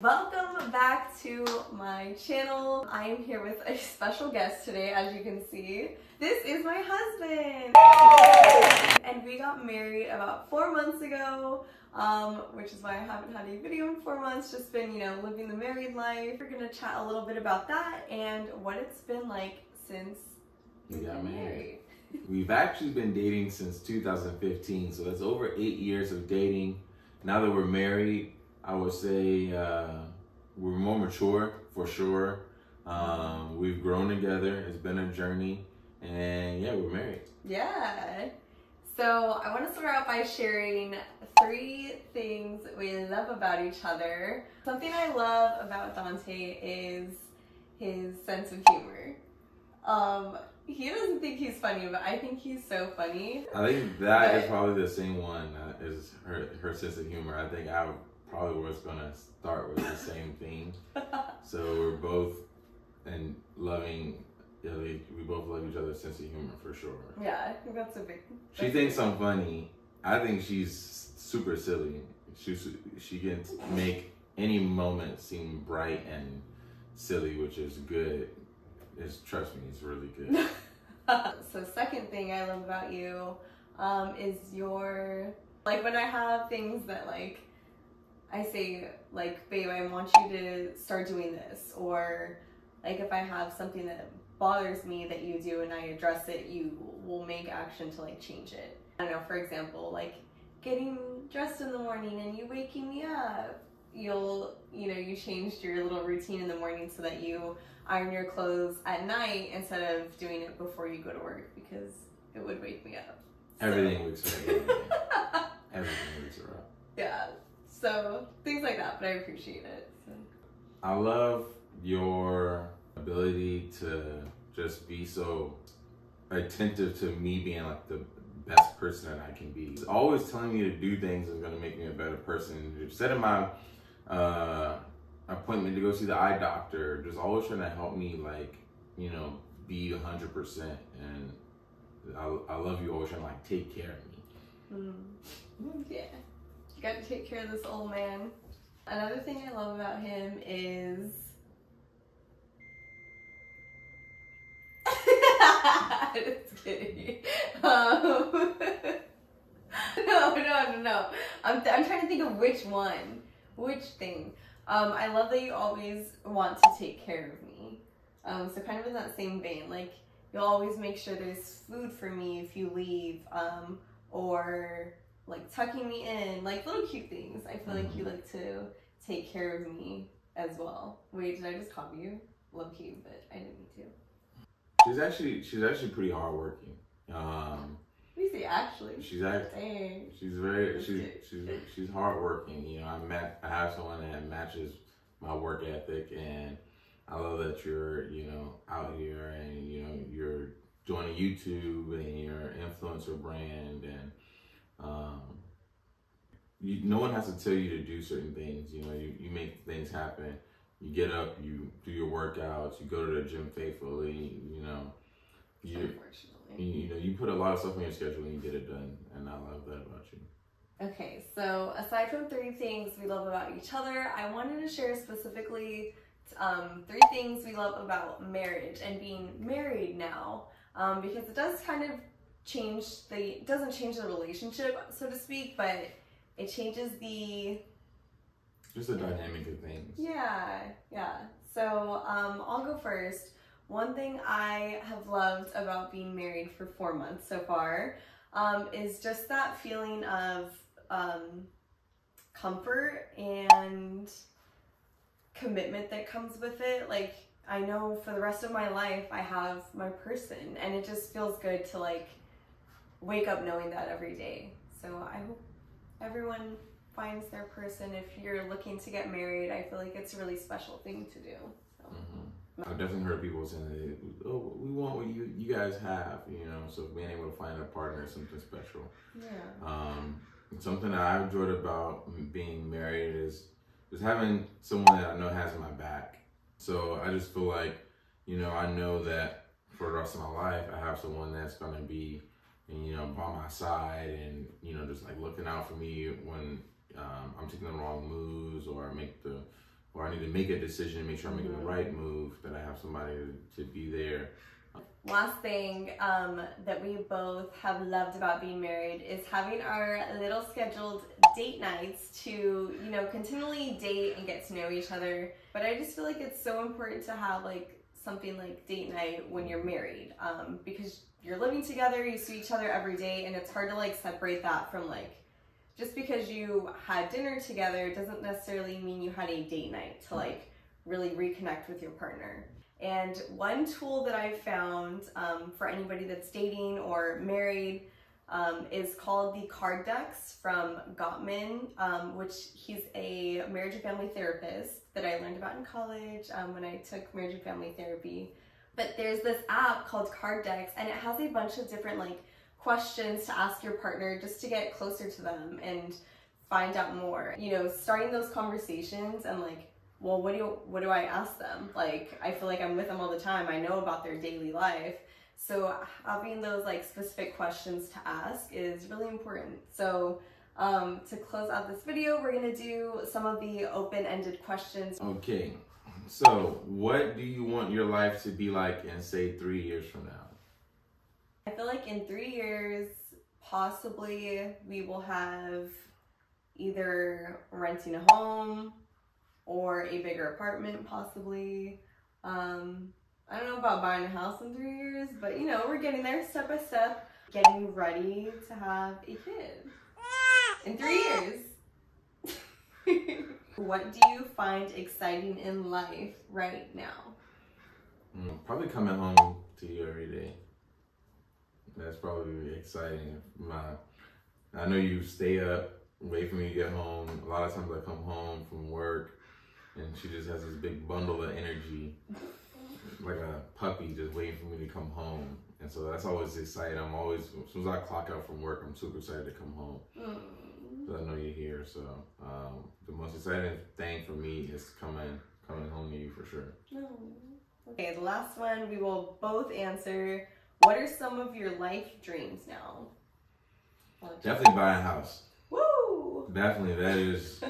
Welcome back to my channel. I am here with a special guest today, as you can see. This is my husband! And we got married about four months ago, um, which is why I haven't had a video in four months, just been, you know, living the married life. We're gonna chat a little bit about that and what it's been like since we got married. We've actually been dating since 2015, so that's over eight years of dating. Now that we're married, I would say uh, we're more mature for sure. Um, we've grown together. It's been a journey, and yeah, we're married. Yeah. So I want to start out by sharing three things we love about each other. Something I love about Dante is his sense of humor. Um, he doesn't think he's funny, but I think he's so funny. I think that but, is probably the same one. Uh, is her her sense of humor. I think I probably was gonna start with the same thing. so we're both and loving. Yeah, we both love each other's sense of humor for sure. Yeah, I think that's a big. She thinks I'm funny. I think she's super silly. She she can make any moment seem bright and silly, which is good. It's trust me, it's really good. so second thing I love about you um, is your like when I have things that like I say like, babe, I want you to start doing this, or like if I have something that bothers me that you do and I address it, you will make action to like change it. I don't know, for example, like getting dressed in the morning and you waking me up. You'll, you know, you changed your little routine in the morning so that you iron your clothes at night instead of doing it before you go to work because it would wake me up. So. Everything wakes her up. Everything wakes her up. Yeah. So things like that, but I appreciate it. So. I love your ability to just be so attentive to me being like the best person that I can be. Always telling me to do things is going to make me a better person. Instead of my uh, appointment to go see the eye doctor, just always trying to help me like, you know, be 100%. And I, I love you always trying to like take care of me. Mm. Yeah. You got to take care of this old man. Another thing I love about him is just kidding. Um, no, no, no, no. I'm, I'm trying to think of which one. Which thing. Um, I love that you always want to take care of me. Um, so kind of in that same vein, like you'll always make sure there's food for me if you leave, um, or like tucking me in, like little cute things. I feel mm-hmm. like you mm-hmm. like to take care of me as well. Wait, did I just copy you? Love you, but I didn't mean to. She's actually she's actually pretty hardworking. Um, what do you say? Actually, she's actually she's very she's she's she's hardworking. You know, I met I have someone that matches my work ethic, and I love that you're you know out here and you know you're doing YouTube and your influencer brand and um, you, no one has to tell you to do certain things. You know, you, you make things happen. You get up, you do your workouts, you go to the gym faithfully. You know, you, you, you know you put a lot of stuff on your schedule and you get it done, and I love that about you. Okay, so aside from three things we love about each other, I wanted to share specifically um, three things we love about marriage and being married now, um, because it does kind of change the doesn't change the relationship so to speak but it changes the just the dynamic of things. Yeah yeah. So um, i'll go first. One thing i have loved about being married for four months so far um, is just that feeling of um, comfort and commitment that comes with it. Like i know for the rest of my life i have my person and it just feels good to like wake up knowing that every day. So I hope everyone finds their person. If you're looking to get married, I feel like it's a really special thing to do. So. Mm-hmm. I've definitely heard people saying, "Oh, we want what you you guys have," you know. So being able to find a partner is something special. Yeah. Um, something that I've enjoyed about being married is just having someone that I know has my back. So I just feel like, you know, I know that for the rest of my life, I have someone that's gonna be and you know by my side and you know just like looking out for me when um, I'm taking the wrong moves or I make the or I need to make a decision, make sure I'm making the right move, that I have somebody to, to be there. Last thing um, that we both have loved about being married is having our little scheduled date nights to, you know, continually date and get to know each other. But I just feel like it's so important to have like something like date night when you're married um, because you're living together, you see each other every day, and it's hard to like separate that from like just because you had dinner together doesn't necessarily mean you had a date night to like really reconnect with your partner. And one tool that I found um, for anybody that's dating or married um, is called the Card Decks from Gottman, um, which he's a marriage and family therapist that I learned about in college um, when I took marriage and family therapy. But there's this app called Card Decks, and it has a bunch of different like questions to ask your partner just to get closer to them and find out more. You know, starting those conversations and like well what do you, what do I ask them? Like I feel like I'm with them all the time. I know about their daily life. So having those like specific questions to ask is really important. So um, to close out this video, we're gonna do some of the open-ended questions. Okay, so what do you want your life to be like in, say, three years from now? I feel like in three years, possibly we will have either renting a home or a bigger apartment, possibly. Um, I don't know about buying a house in three years, but you know, we're getting there step by step, getting ready to have a kid in three years. what do you find exciting in life right now? Mm, probably coming home to you every day. That's probably exciting. My, I know you stay up, wait for me to get home. A lot of times I come home from work, and she just has this big bundle of energy, like a puppy, just waiting for me to come home. And so that's always exciting. I'm always, as soon as I clock out from work, I'm super excited to come home. Mm. So I know you're here. So um, the most exciting thing for me is coming, coming home to you for sure. Okay, the last one we will both answer. What are some of your life dreams now? Definitely buy a house. Woo! Definitely, that is.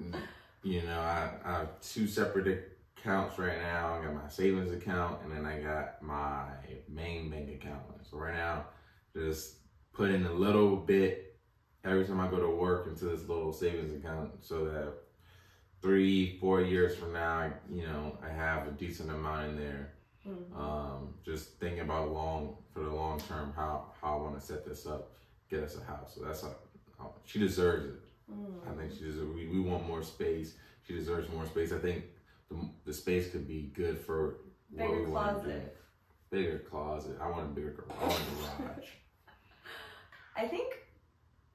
you know, I, I have two separate accounts right now. I got my savings account, and then I got my main bank account. So right now, just putting a little bit every time I go to work into this little savings account, so that three, four years from now, you know, I have a decent amount in there. Mhm. Um, just thinking about long for the long term, how how I want to set this up, get us a house. So that's how, how she deserves it. I think she deserves. We, we want more space. She deserves more space. I think the, the space could be good for what Bigger we want to do. closet. Bigger closet. I want a bigger. I want a garage. I think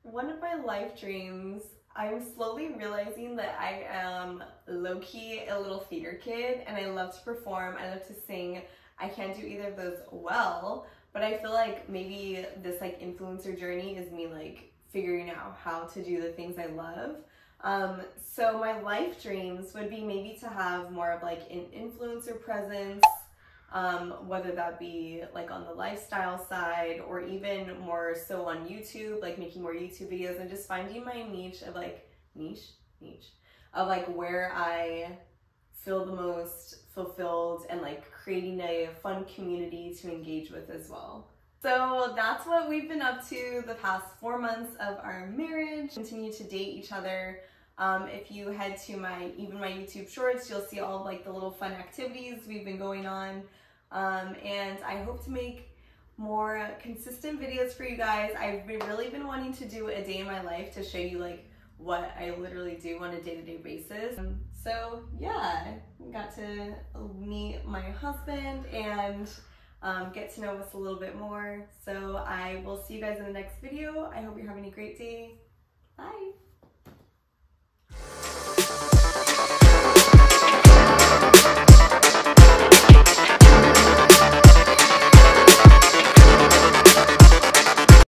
one of my life dreams, I'm slowly realizing that I am low key a little theater kid and I love to perform, I love to sing. I can't do either of those well, but I feel like maybe this like influencer journey is me like figuring out how to do the things I love. Um, so my life dreams would be maybe to have more of like an influencer presence, um, whether that be like on the lifestyle side or even more so on YouTube, like making more YouTube videos and just finding my niche of like niche, niche of like where I feel the most fulfilled and like creating a fun community to engage with as well. So that's what we've been up to the past four months of our marriage. Continue to date each other. Um, if you head to my even my YouTube shorts, you'll see all like the little fun activities we've been going on. Um, and I hope to make more consistent videos for you guys. I've been, really been wanting to do a day in my life to show you like what I literally do on a day-to-day basis. Um, so yeah, got to meet my husband and um, get to know us a little bit more. So I will see you guys in the next video. I hope you're having a great day. Bye. ハハハハ!